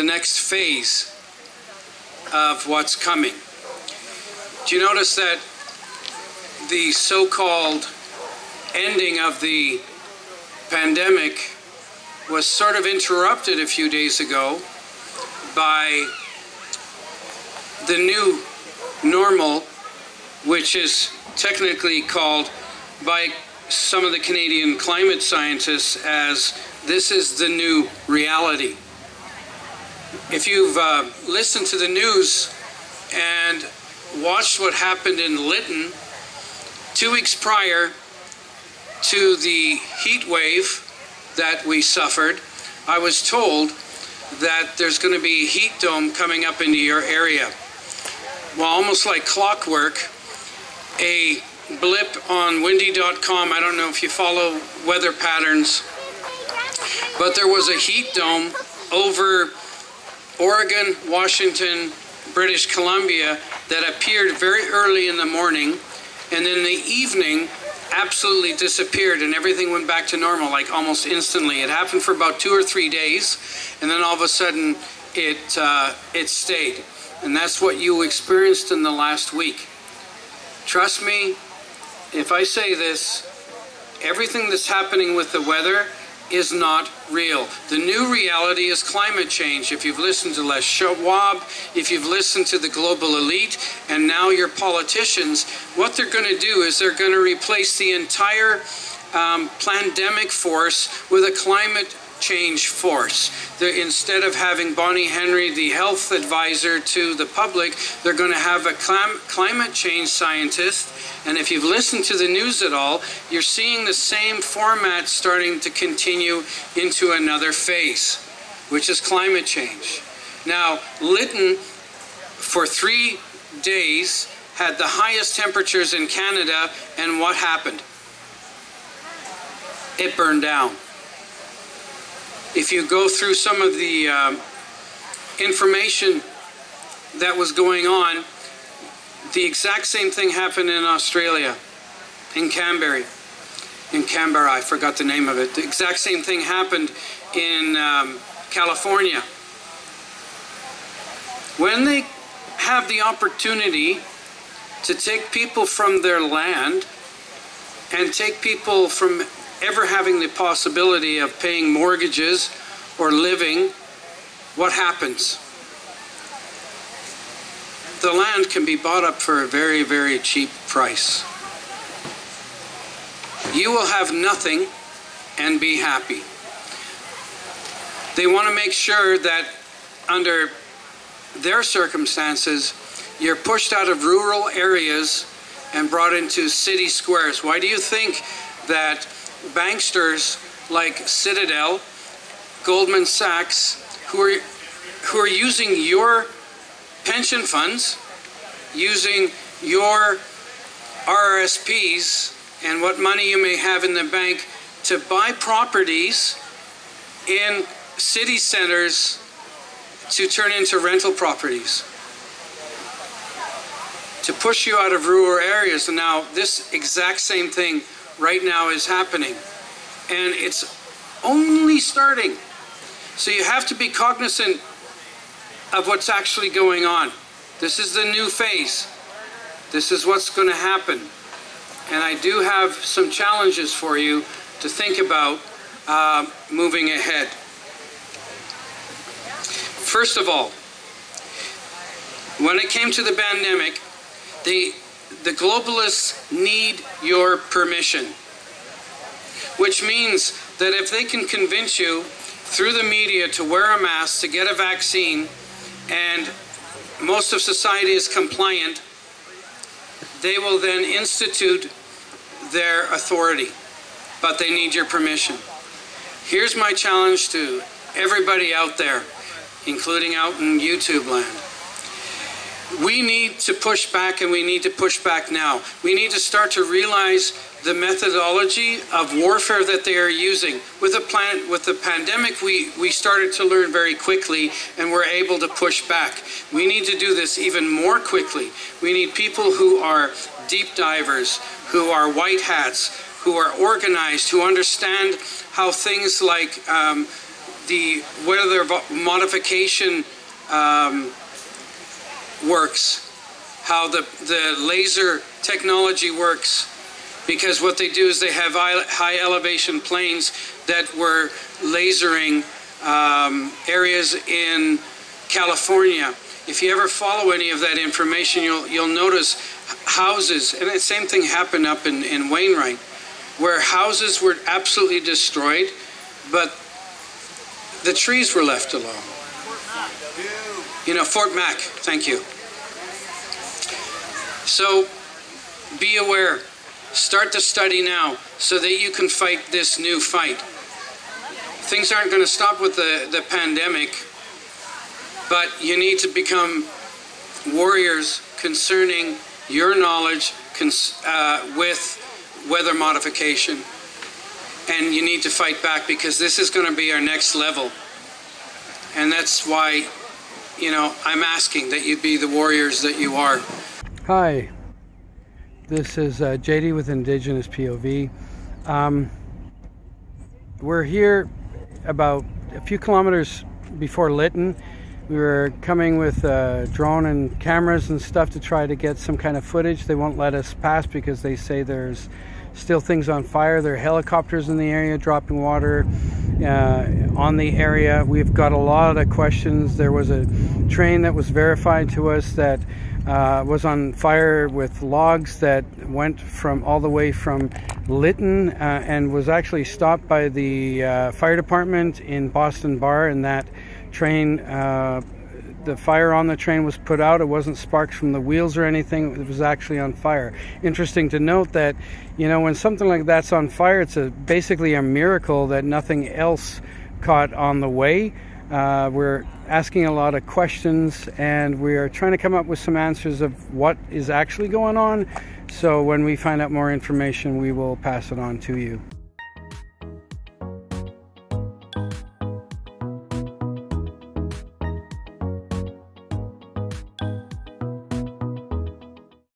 the next phase of what's coming. Do you notice that the so called ending of the pandemic was sort of interrupted a few days ago by the new normal, which is technically called by some of the Canadian climate scientists as this is the new reality. If you've uh, listened to the news and watched what happened in Lytton two weeks prior to the heat wave that we suffered, I was told that there's going to be a heat dome coming up into your area. Well, almost like clockwork, a blip on windy.com. I don't know if you follow weather patterns, but there was a heat dome over Oregon, Washington, British Columbia that appeared very early in the morning and in the evening absolutely disappeared and everything went back to normal like almost instantly. It happened for about two or three days and then all of a sudden it, uh, it stayed. And that's what you experienced in the last week. Trust me, if I say this, everything that's happening with the weather is not real. The new reality is climate change. If you've listened to Klaus Schwab, if you've listened to the global elite, and now your politicians, what they're going to do is they're going to replace the entire um, pandemic force with a climate change force. They're, instead of having Bonnie Henry, the health advisor to the public, they're going to have a clim climate change scientist. And if you've listened to the news at all, you're seeing the same format starting to continue into another phase, which is climate change. Now, Lytton, for three days, had the highest temperatures in Canada, and what happened? It burned down if you go through some of the um, information that was going on, the exact same thing happened in Australia, in Canberra. In Canberra, I forgot the name of it. The exact same thing happened in um, California. When they have the opportunity to take people from their land and take people from ever having the possibility of paying mortgages or living, what happens? The land can be bought up for a very, very cheap price. You will have nothing and be happy. They want to make sure that under their circumstances, you're pushed out of rural areas and brought into city squares. Why do you think that banksters like Citadel, Goldman Sachs, who are, who are using your pension funds, using your RRSPs and what money you may have in the bank to buy properties in city centers to turn into rental properties to push you out of rural areas. And now this exact same thing right now is happening. And it's only starting. So you have to be cognizant of what's actually going on. This is the new phase. This is what's going to happen. And I do have some challenges for you to think about uh, moving ahead. First of all, when it came to the pandemic, the the globalists need your permission. Which means that if they can convince you through the media to wear a mask, to get a vaccine, and most of society is compliant, they will then institute their authority. But they need your permission. Here's my challenge to everybody out there, including out in YouTube land we need to push back and we need to push back now. We need to start to realize the methodology of warfare that they are using. With the plan, with the pandemic, we, we started to learn very quickly and we're able to push back. We need to do this even more quickly. We need people who are deep divers, who are white hats, who are organized, who understand how things like um, the weather modification um, works, how the, the laser technology works, because what they do is they have high elevation planes that were lasering um, areas in California. If you ever follow any of that information, you'll, you'll notice houses, and the same thing happened up in, in Wainwright, where houses were absolutely destroyed, but the trees were left alone. You know, Fort Mac, thank you. So be aware. Start the study now so that you can fight this new fight. Things aren't going to stop with the, the pandemic, but you need to become warriors concerning your knowledge uh, with weather modification. And you need to fight back because this is going to be our next level. And that's why, you know, I'm asking that you be the warriors that you are. Hi, this is uh, JD with Indigenous POV. Um, we're here about a few kilometers before Lytton. We were coming with uh, drone and cameras and stuff to try to get some kind of footage. They won't let us pass because they say there's still things on fire. There are helicopters in the area dropping water uh, on the area. We've got a lot of questions. There was a train that was verified to us that uh, was on fire with logs that went from all the way from Lytton uh, and was actually stopped by the uh, fire department in Boston Bar. And that train, uh, the fire on the train was put out. It wasn't sparks from the wheels or anything. It was actually on fire. Interesting to note that, you know, when something like that's on fire, it's a, basically a miracle that nothing else caught on the way. Uh, we're asking a lot of questions and we are trying to come up with some answers of what is actually going on. So when we find out more information, we will pass it on to you.